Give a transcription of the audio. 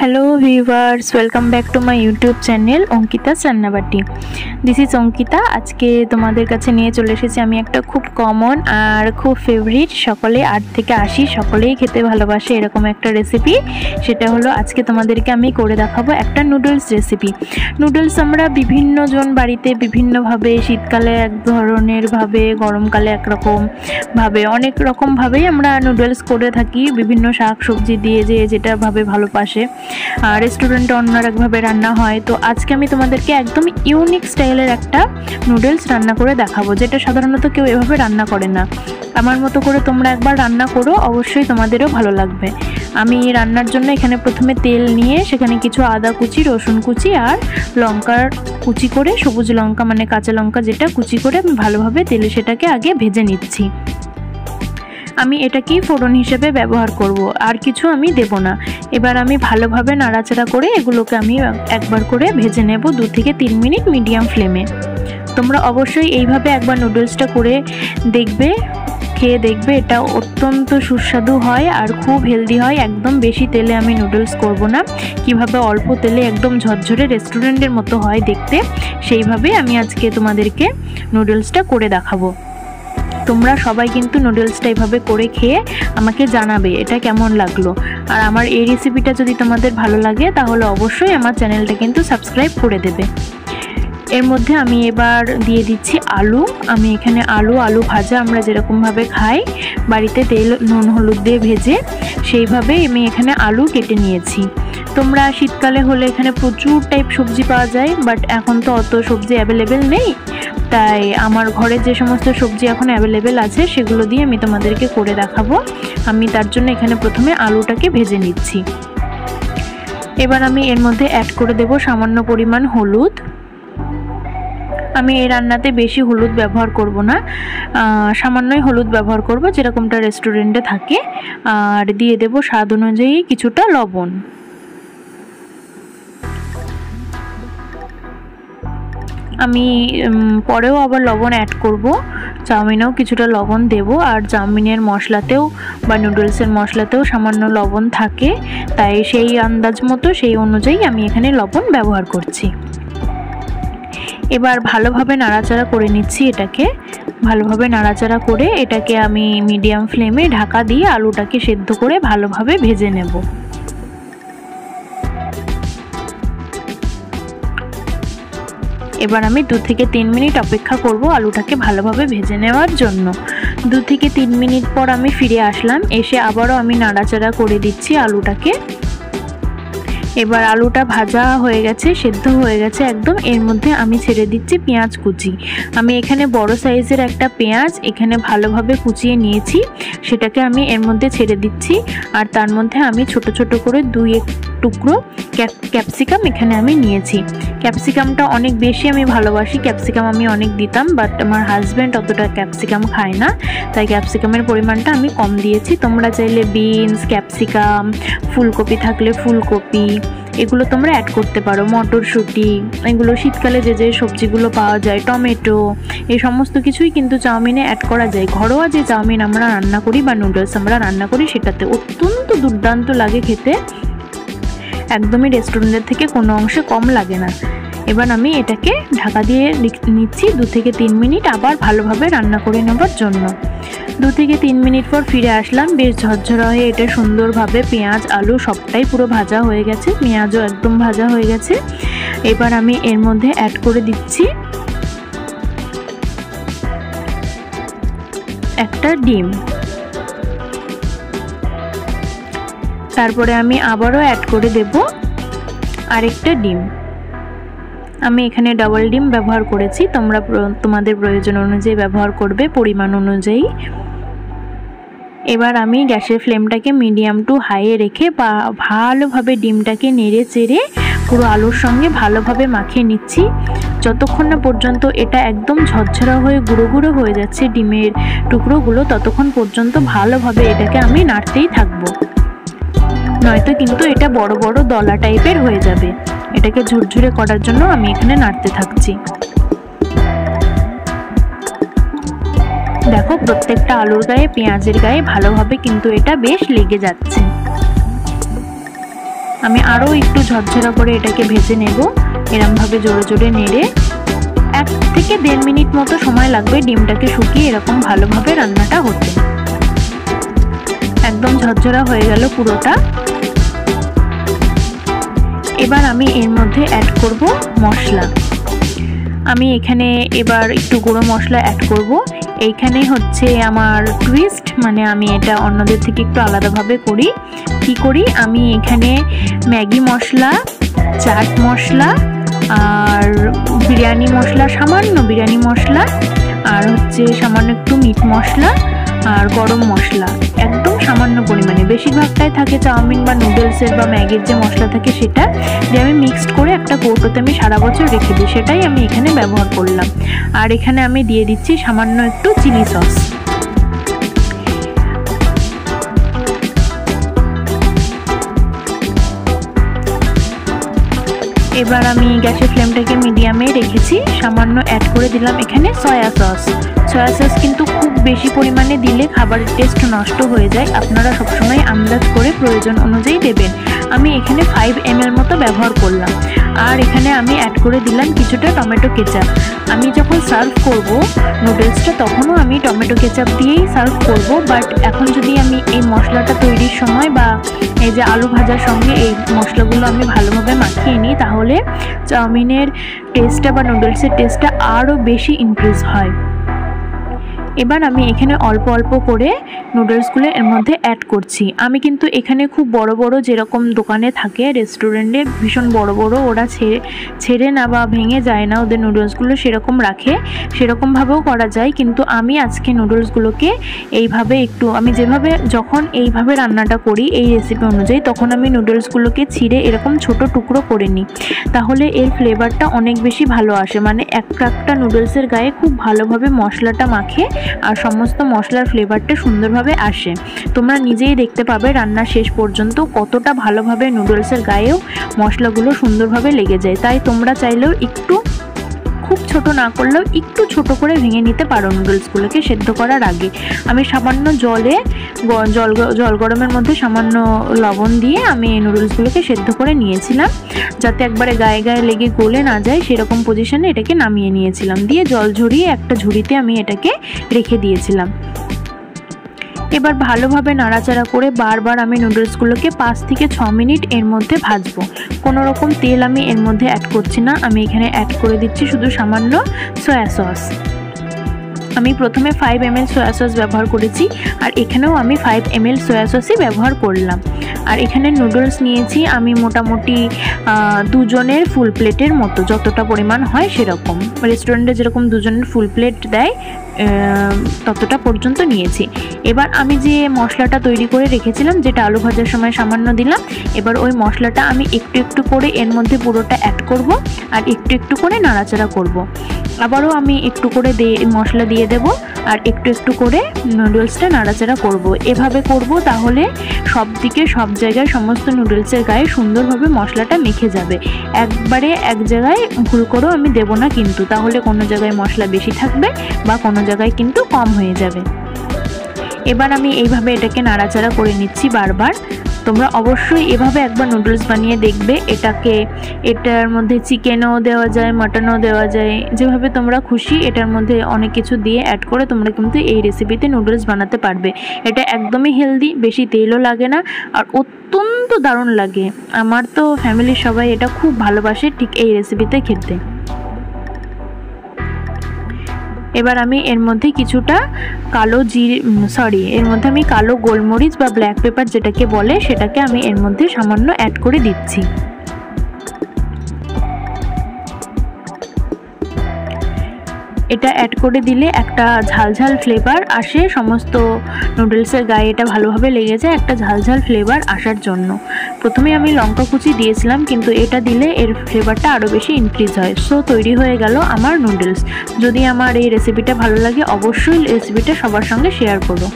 Hello viewers welcome back to my YouTube channel Ankita Rannabati this is Ankita আজকে তোমাদের কাছে নিয়ে চলে এসেছি আমি একটা খুব কমন আর খুব ফেভারিট সকলে আট থেকে আশি সকলেই খেতে ভালোবাসে এরকম একটা রেসিপি সেটা হলো আজকে তোমাদেরকে আমি করে দেখাবো একটা নুডলস রেসিপি নুডলস আমরা বিভিন্ন জন বাড়িতে বিভিন্নভাবে শীতকালে এক ধরনের ভাবে, গরমকালে একরকম ভাবে, অনেক রকমভাবেই আমরা নুডলস করে থাকি। বিভিন্ন শাক সবজি দিয়ে যে যেটা ভাবে ভালোবাসে। রেস্টুরেন্টে অন্য একভাবে রান্না হয়। তো আজকে আমি তোমাদেরকে একদম ইউনিক স্টাইলের একটা নুডলস রান্না করে দেখাবো, যেটা সাধারণত কেউ এভাবে রান্না করে না। আমার মতো করে তোমরা একবার রান্না করো, অবশ্যই তোমাদেরও ভালো লাগবে। আমি রান্নার জন্য এখানে প্রথমে তেল নিয়ে সেখানে কিছু আদা কুচি, রসুন কুচি আর লঙ্কার কুচি করে, সবুজ লঙ্কা মানে কাঁচা লঙ্কা যেটা কুচি করে আমি ভালোভাবে তেলে সেটাকে আগে ভেজে নিচ্ছি। আমি এটাকেই ফোড়ন হিসেবে ব্যবহার করব, আর কিছু আমি দেব না। এবার আমি ভালোভাবে নাড়াচাড়া করে এগুলোকে আমি একবার করে ভেজে নেব দু থেকে তিন মিনিট মিডিয়াম ফ্লেমে। তোমরা অবশ্যই এইভাবে একবার নুডলসটা করে দেখবে, খেয়ে দেখবে, এটা অত্যন্ত সুস্বাদু হয় আর খুব হেলদি হয়। একদম বেশি তেলে আমি নুডলস করব না। কীভাবে অল্প তেলে একদম ঝরঝরে রেস্টুরেন্টের মতো হয় দেখতে, সেইভাবে আমি আজকে তোমাদেরকে নুডলসটা করে দেখাবো। তোমরা সবাই কিন্তু নুডলসটা এভাবে করে খেয়ে আমাকে জানাবে, এটা কেমন লাগল। আর আমার এই রেসিপিটা যদি তোমাদের ভালো লাগে, তাহলে অবশ্যই আমার চ্যানেলটা কিন্তু সাবস্ক্রাইব করে দেবে। এর মধ্যে আমি এবার দিয়ে দিচ্ছি আলু। আমি এখানে আলু আলু ভাজা আমরা যেরকমভাবে খাই, বাড়িতে তেল, নুন, হলুদ দিয়ে ভেজে সেইভাবে আমি এখানে আলু কেটে নিয়েছি। তোমরা শীতকালে হলে এখানে প্রচুর টাইপ সবজি পাওয়া যায় বাট এখন তো অত সবজি অ্যাভেলেবেল নেই। তাই আমার ঘরে যে সমস্ত সবজি এখন অ্যাভেলেবেল আছে, সেগুলো দিয়ে আমি তোমাদেরকে করে দেখাবো। আমি তার জন্য এখানে প্রথমে আলুটাকে ভেজে নিচ্ছি। এবার আমি এর মধ্যে অ্যাড করে দেব সামান্য পরিমাণ হলুদ। আমি এই রান্নাতে বেশি হলুদ ব্যবহার করব না। সামান্যই হলুদ ব্যবহার করব, যেরকমটা রেস্টুরেন্টে থাকে। আর দিয়ে দেব স্বাদ অনুযায়ী কিছুটা লবণ। আমি পরেও আবার লবণ অ্যাড করব। চাউমিনেও কিছুটা লবণ দেব আর চাউমিনের মশলাতেও বা নুডলসের মশলাতেও সামান্য লবণ থাকে। তাই সেই আন্দাজ মতো সেই অনুযায়ী আমি এখানে লবণ ব্যবহার করছি। এবার ভালোভাবে নাড়াচাড়া করে নিচ্ছি এটাকে। ভালোভাবে নাড়াচাড়া করে এটাকে আমি মিডিয়াম ফ্লেমে ঢাকা দিয়ে আলুটাকে সেদ্ধ করে ভালোভাবে ভেজে নেব। এবার আমি দু থেকে তিন মিনিট অপেক্ষা করব আলুটাকে ভালোভাবে ভেজে নেওয়ার জন্য। দু থেকে তিন মিনিট পর আমি ফিরে আসলাম, এসে আবারও আমি নাড়াচাড়া করে দিচ্ছি আলুটাকে। এবার আলুটা ভাজা হয়ে গেছে, সেদ্ধ হয়ে গেছে একদম। এর মধ্যে আমি ছেড়ে দিচ্ছি পেঁয়াজ কুচি। আমি এখানে বড় সাইজের একটা পেঁয়াজ এখানে ভালোভাবে কুচিয়ে নিয়েছি। সেটাকে আমি এর মধ্যে ছেড়ে দিচ্ছি। আর তার মধ্যে আমি ছোট ছোট করে দুই এক টুকরো ক্যাপসিকাম এখানে আমি নিয়েছি। ক্যাপসিকামটা অনেক বেশি আমি ভালোবাসি, ক্যাপসিকাম আমি অনেক দিতাম, বাট আমার হাজব্যান্ড অতটা ক্যাপসিকাম খায় না। তাই ক্যাপসিকামের পরিমাণটা আমি কম দিয়েছি। তোমরা চাইলে বিনস, ক্যাপসিকাম, ফুলকপি থাকলে ফুলকপি। এগুলো তোমরা অ্যাড করতে পারো। মটরশুঁটি, এগুলো শীতকালে যে যে সবজিগুলো পাওয়া যায়, টমেটো এই সমস্ত কিছুই কিন্তু চাউমিনে অ্যাড করা যায়। ঘরোয়া যে চাউমিন আমরা রান্না করি বা নুডলস আমরা রান্না করি, সেটাতে অত্যন্ত দুর্দান্ত লাগে খেতে। একদমই রেস্টুরেন্টের থেকে কোনো অংশে কম লাগে না। এবার আমি এটাকে ঢাকা দিয়ে নিচ্ছি দু থেকে তিন মিনিট আবার ভালোভাবে রান্না করে নেবার জন্য। দু থেকে তিন মিনিট পর ফিরে আসলাম, বেশ ঝরঝরা হয়ে এটা সুন্দরভাবে পেঁয়াজ, আলু সবটাই পুরো ভাজা হয়ে গেছে, পেঁয়াজও একদম ভাজা হয়ে গেছে। এবার আমি এর মধ্যে অ্যাড করে দিচ্ছি একটা ডিম। তারপরে আমি আবারও অ্যাড করে দেব আরেকটা ডিম। আমি এখানে ডাবল ডিম ব্যবহার করেছি। তোমরা তোমাদের প্রয়োজন অনুযায়ী ব্যবহার করবে, পরিমাণ অনুযায়ী। এবার আমি গ্যাসের ফ্লেমটাকে মিডিয়াম টু হাইয়ে রেখে বা ভালোভাবে ডিমটাকে নেড়ে চেড়ে পুরো আলুর সঙ্গে ভালোভাবে মাখিয়ে নিচ্ছি। যতক্ষণ না পর্যন্ত এটা একদম ঝরঝরা হয়ে গুঁড়ো গুঁড়ো হয়ে যাচ্ছে ডিমের টুকরোগুলো, ততক্ষণ পর্যন্ত ভালোভাবে এটাকে আমি নাড়তেই থাকব। নয়তো কিন্তু এটা বড় বড় দলা টাইপের হয়ে যাবে। এটাকে ঝুরঝুরে করার জন্য আমি এখানে নাড়তে থাকছি। দেখো, প্রত্যেকটা আলুর গায়ে, পেঁয়াজের গায়ে ভালোভাবে কিন্তু এটা বেশ লেগে যাচ্ছে। আমি আরও একটু ঝরঝরা করে এটাকে ভেজে নেব। এরমভাবে জোরে জোরে নেড়ে এক থেকে দেড় মিনিট মতো সময় লাগবে ডিমটাকে শুকিয়ে এরকম ভালোভাবে রান্নাটা হতে। একদম ঝরঝরা হয়ে গেল পুরোটা। এবার আমি এর মধ্যে অ্যাড করব মশলা। আমি এখানে এবার একটু গুঁড়ো মশলা অ্যাড করব। এইখানে হচ্ছে আমার টুইস্ট মানে আমি এটা অন্যদের থেকে একটু আলাদাভাবে করি। কি করি? আমি এখানে ম্যাগি মশলা, চাট মশলা, আর বিরিয়ানি মশলা, সামান্য বিরিয়ানি মশলা, আর হচ্ছে সামান্য একটু মিট মশলা, আর গরম মশলা। সামান্য পরিমাণে। বেশিরভাগটাই থাকে চাউমিন বা নুডলসের বা ম্যাগির যে মশলা থাকে সেটা যে আমি মিক্সড করে একটা কৌটোতে আমি সারা বছর রেখে দিই, সেটাই আমি এখানে ব্যবহার করলাম। আর এখানে আমি দিয়ে দিচ্ছি সামান্য একটু চিলি সস। এবার আমি গ্যাসের ফ্লেমটাকে মিডিয়ামে রেখেছি। সামান্য অ্যাড করে দিলাম এখানে সয়া সস সয়া সস কিন্তু খুব বেশি পরিমাণে দিলে খাবারের টেস্ট নষ্ট হয়ে যায়। আপনারা সবসময় আন্দাজ করে প্রয়োজন অনুযায়ী দেবেন। আমি এখানে ফাইভ এম মতো ব্যবহার করলাম। আর এখানে আমি অ্যাড করে দিলাম কিছুটা টমেটো কেচাপ আমি যখন সার্ভ করব নুডলসটা তখনও আমি টমেটো কেচাপ দিয়েই সার্ভ করব। বাট এখন যদি আমি এই মশলাটা তৈরির সময় বা এই যে আলু ভাজার সঙ্গে এই মশলাগুলো আমি ভালোভাবে মাখিয়ে নিই, তাহলে চাউমিনের টেস্টটা বা নুডলসের টেস্টটা আরও বেশি ইনক্রিজ হয়। এবার আমি এখানে অল্প অল্প করে নুডলসগুলো এর মধ্যে অ্যাড করছি। আমি কিন্তু এখানে খুব বড় বড় যেরকম দোকানে থাকে রেস্টুরেন্টে ভীষণ বড় বড় ওরা ছেড়ে ছেড়ে না বা ভেঙে যায় না ওদের নুডলসগুলো সেরকম রাখে। সেরকমভাবেও করা যায়, কিন্তু আমি আজকে নুডলসগুলোকে এইভাবে একটু, আমি যেভাবে, যখন এইভাবে রান্নাটা করি, এই রেসিপি অনুযায়ী, তখন আমি নুডলসগুলোকে ছিঁড়ে এরকম ছোট টুকরো করে নিই। তাহলে এর ফ্লেভারটা অনেক বেশি ভালো আসে। মানে এক একটা নুডলসের গায়ে খুব ভালোভাবে মশলাটা মাখে আর সমস্ত মশলার ফ্লেভারটা সুন্দরভাবে আসে। তোমরা নিজেই দেখতে পাবে রান্নার শেষ পর্যন্ত কতটা ভালোভাবে নুডলসের গায়েও মশলাগুলো সুন্দরভাবে লেগে যায়। তাই তোমরা চাইলেও একটু খুব ছোট না করলেও একটু ছোট করে ভেঙে নিতে পারো নুডলসগুলোকে সেদ্ধ করার আগে। আমি সামান্য জলে জল জল গরমের মধ্যে সামান্য লবণ দিয়ে আমি নুডলসগুলোকে সেদ্ধ করে নিয়েছিলাম। যাতে একবারে গায়ে গায়ে লেগে গলে না যায়, সেরকম পজিশনে এটাকে নামিয়ে নিয়েছিলাম। দিয়ে জল ঝরিয়ে একটা ঝুড়িতে আমি এটাকে রেখে দিয়েছিলাম। এবার ভালোভাবে নাড়াচাড়া করে বারবার আমি নুডলসগুলোকে পাঁচ থেকে ছ মিনিট এর মধ্যে ভাজবো। কোনো রকম তেল আমি এর মধ্যে অ্যাড করছি না। আমি এখানে অ্যাড করে দিচ্ছি শুধু সামান্য সয়া সস আমি প্রথমে five M L soya sauce ব্যবহার করেছি, আর এখানেও আমি ফাইভ এম এল সয়া সসই ব্যবহার করলাম। আর এখানে নুডলস নিয়েছি আমি মোটামুটি দুজনের ফুল প্লেটের মতো। যতটা পরিমাণ হয় সেরকম। রেস্টুরেন্টে যেরকম দুজনের ফুল প্লেট দেয় ততটা পর্যন্ত নিয়েছি এবার আমি যে মশলাটা তৈরি করে রেখেছিলাম, যেটা আলু ভাজার সময় সামান্য দিলাম, এবার ওই মশলাটা আমি একটু একটু করে এর মধ্যে পুরোটা অ্যাড করব আর একটু একটু করে নাড়াচাড়া করব। আবারও আমি একটু করে দিয়ে মশলা দিয়ে দেব আর একটু একটু করে নুডলসটা নাড়াচাড়া করব। এভাবে করব তাহলে সব দিকে সব জায়গায় সমস্ত নুডলসের গায়ে সুন্দরভাবে মশলাটা মেখে যাবে একবারে এক জায়গায় ভুল করেও আমি দেব না কিন্তু, তাহলে কোনো জায়গায় মশলা বেশি থাকবে বা কোনো জায়গায় কিন্তু কম হয়ে যাবে। এবার আমি এইভাবে এটাকে নাড়াচাড়া করে নিচ্ছি বারবার। তোমরা অবশ্যই এভাবে একবার নুডলস বানিয়ে দেখবে। এটাকে, এটার মধ্যে চিকেনও দেওয়া যায়, মাটনও দেওয়া যায়। যেভাবে তোমরা খুশি, এটার মধ্যে অনেক কিছু দিয়ে অ্যাড করে তোমরা কিন্তু এই রেসিপিতে নুডলস বানাতে পারবে। এটা একদমই হেলদি বেশি তেলও লাগে না আর অত্যন্ত দারুণ লাগে। আমার তো ফ্যামিলির সবাই এটা খুব ভালোবাসে ঠিক এই রেসিপিতে খেতে। এবার আমি এর মধ্যে কিছুটা কালো জিরে সরি এর মধ্যে আমি কালো গোলমরিচ বা ব্ল্যাক পেপার যেটাকে বলে, সেটাকে আমি এর মধ্যে সামান্য অ্যাড করে দিচ্ছি। এটা অ্যাড করে দিলে একটা ঝালঝাল ফ্লেভার আসে। সমস্ত নুডলসের গায়ে এটা ভালোভাবে লেগে যায় একটা ঝালঝাল ফ্লেভার আসার জন্য। প্রথমে আমি লঙ্কা কুচি দিয়েছিলাম, কিন্তু এটা দিলে এর ফ্লেভারটা আরও বেশি ইনক্রিজ হয়। সো তৈরি হয়ে গেল আমার নুডলস যদি আমার এই রেসিপিটা ভালো লাগে, অবশ্যই রেসিপিটা সবার সঙ্গে শেয়ার করো।